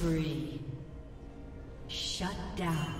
Spree. Shut down.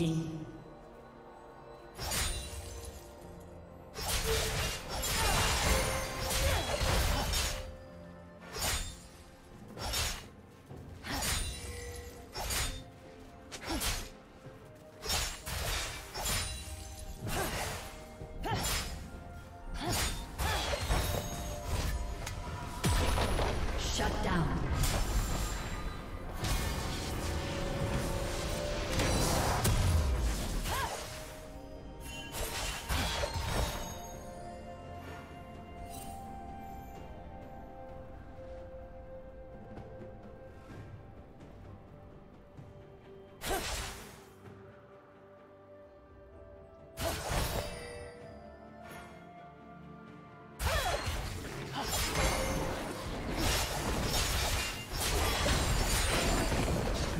Dominating.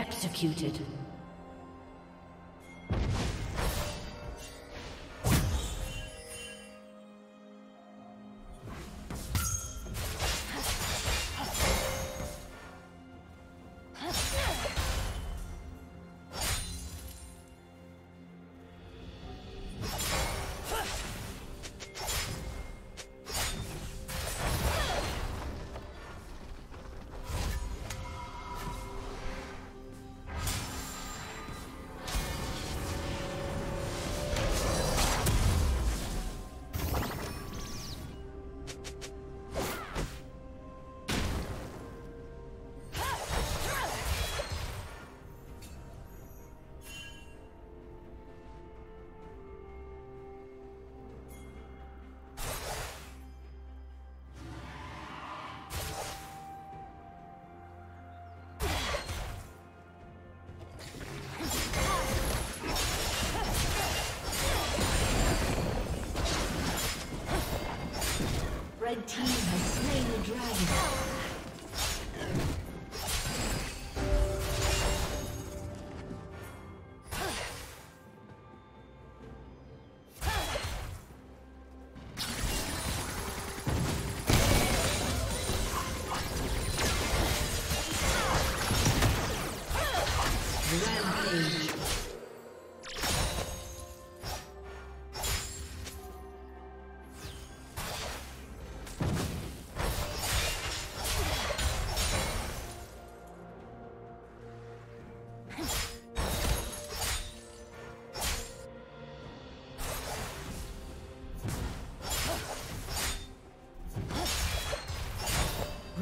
Executed.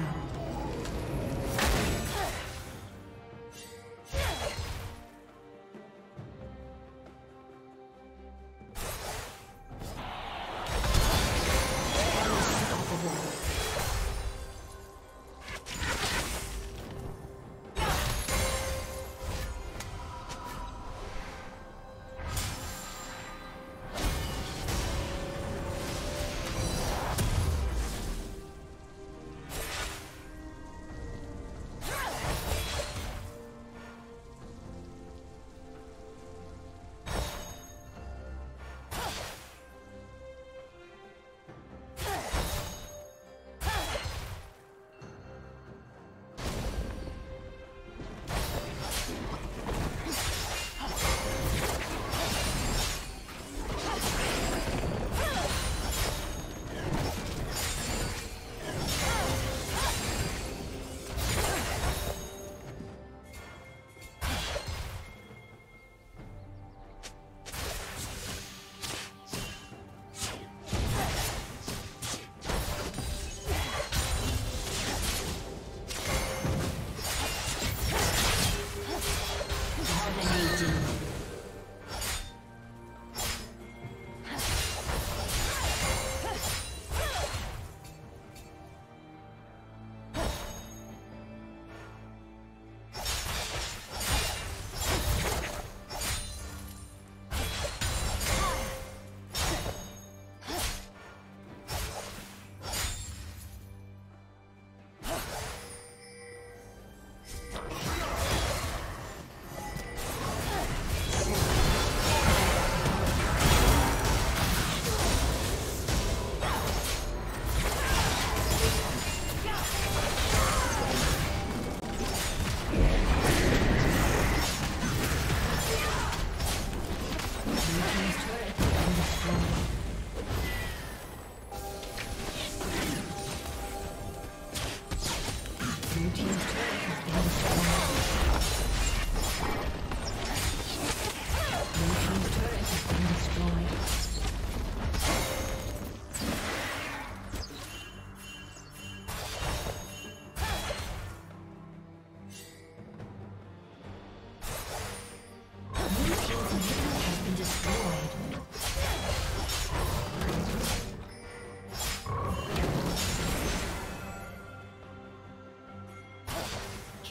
down.